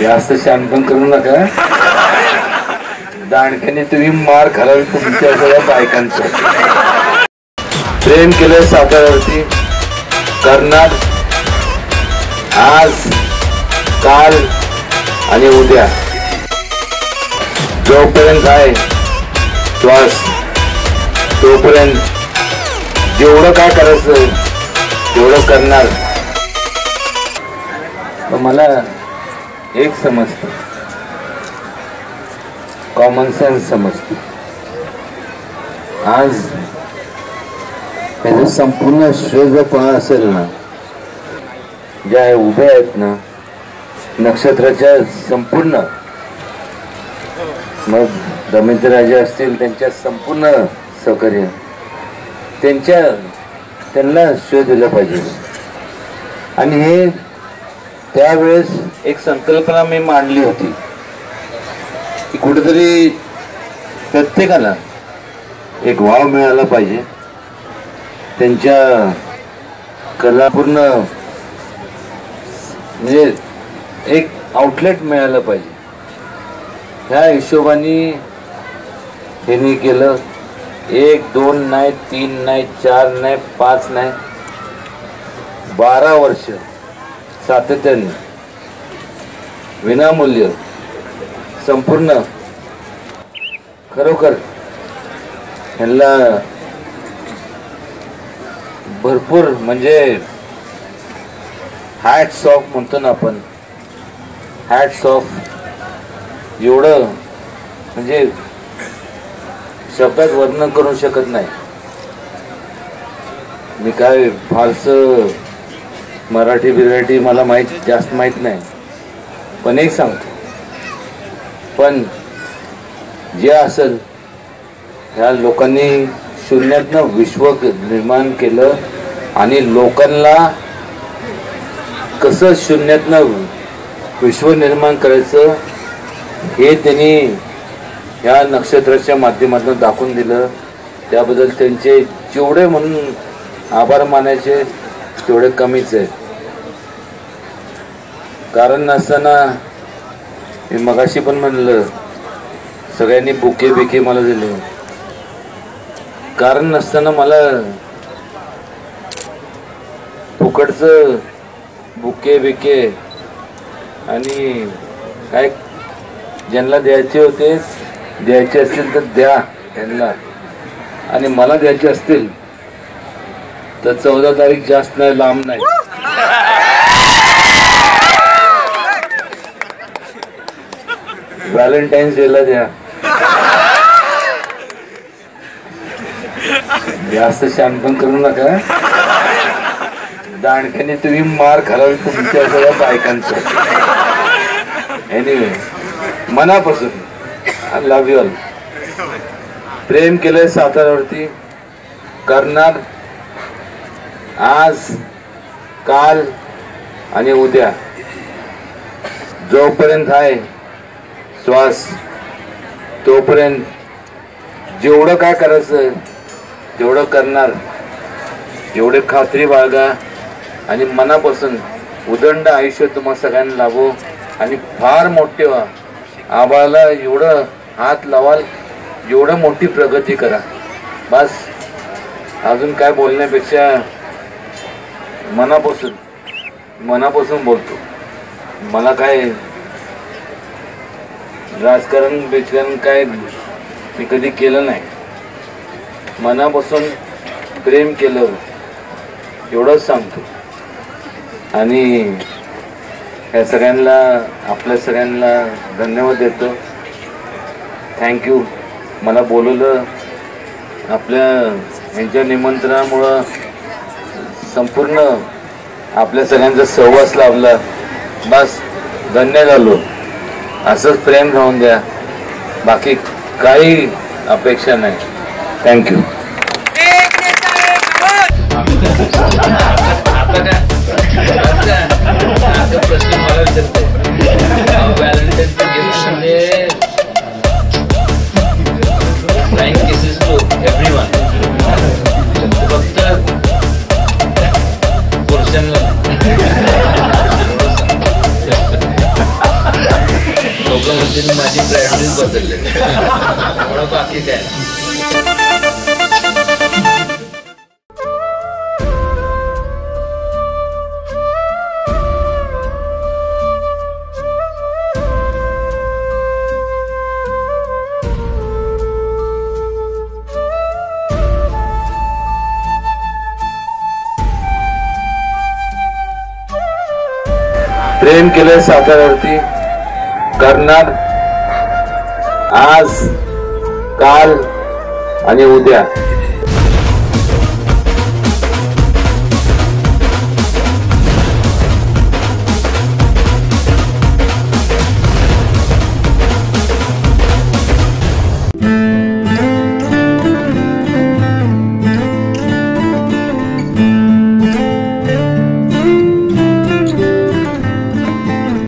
जास्त शानपण करू नका. दाणक्याने तुम्ही मार घालाल तुमच्या सगळ्या बायकांचं. प्रेम केलं साताऱ्यावरती. करणार आज काल आणि उद्या. जोपर्यंत आहे श्वास तोपर्यंत जेवढं काय करायचं तेवढं करणार. मला एक समजतं. कॉमन सेन्स समजतं. आज त्याचं संपूर्ण श्रेय जर कोणा असेल ना ज्या उभ्या आहेत ना नक्षत्राच्या संपूर्ण मग दमिंद्र राजा असतील त्यांच्या संपूर्ण सहकार्य त्यांच्या त्यांना श्रेय दिलं पाहिजे. आणि हे त्यावेळेस एक संकल्पना मी मांडली होती की कुठेतरी प्रत्येकाला एक वाव मिळाला पाहिजे. त्यांच्या कला पूर्ण म्हणजे एक आउटलेट मिळालं पाहिजे. ह्या हिशोबाने त्यांनी केलं. एक दोन नाही तीन नाही चार नाही पाच नाही. बारा वर्ष सातत्याने विनामूल्य संपूर्ण खरोखर ह्यांना भरपूर म्हणजे हॅट्स ऑफ म्हणतो ना आपण. हॅट्स ऑफ एवढं म्हणजे शब्दात वर्णन करू शकत नाही. मी काय फारसं मराठी बिराठी मला माहीत जास्त माहीत नाही. पण एक सांगतो. पण जे असेल ह्या लोकांनी शून्यातनं विश्व निर्माण केलं आणि लोकांना कसं शून्यातनं विश्व निर्माण करायचं हे त्यांनी ह्या नक्षत्राच्या माध्यमातून दाखवून दिलं. त्याबद्दल त्यांचे जेवढे म्हणून आभार मानायचे तेवढे कमीच आहेत. कारण नसताना मी मगाशी पण म्हणलं सगळ्यांनी बुके बिके मला दिले. कारण नसताना मला फुकटचं बुके बिके आणि काय ज्यांना द्यायचे होते द्यायचे असतील तर द्या त्यांना आणि मला द्यायचे असतील तर चौदा तारीख जास्त नाही लांब नाही. व्हॅलेंटाईन्स डेला द्या. म्हणजे जास्त शानपण करू नका. दाणक्याने तुम्ही मार घालाल तुमच्या सगळ्या बायकांचं. एनिवे मनापासून आय लव्ह यू ऑल प्रेम केलंय सातारावरती करणार आज काल आणि उद्या. जोपर्यंत आहे श्वास तोपर्यंत जेवढं काय करायचं तेवढं करणार एवढे खात्री बाळगा आणि मनापासून उदंड आयुष्य तुम्हा सगळ्यांना लाभो आणि फार मोठे व्हा. आबाला एवढं हात लावाल एवढं मोठी प्रगती करा. बस अजून काय बोलण्यापेक्षा मनापासून मनापासून बोलतो. मला काय राजकारण बिजकारण काय मी कधी केलं नाही. मनापासून प्रेम केलं एवढंच सांगतो. आणि ह्या सगळ्यांना आपल्या सगळ्यांना धन्यवाद देतो. थँक्यू मला बोलवलं आपल्या ह्यांच्या निमंत्रणामुळं संपूर्ण आपल्या सगळ्यांचा सहवास लाभला. बस धन्य झालो. असंच प्रेम राहून द्या. बाकी काही अपेक्षा नाही. थँक्यू आता प्रश्न मला विचारते व्हॅलेंटाईनचं गिफ्ट म्हणजे flying kisses to everyone फक्त पुरुषांना लोक माझी प्रायोरिटीज बदलले त्यामुळं बाकी काय प्रेम केलं साताऱ्यावरती करणार. आज काल आणि उद्या.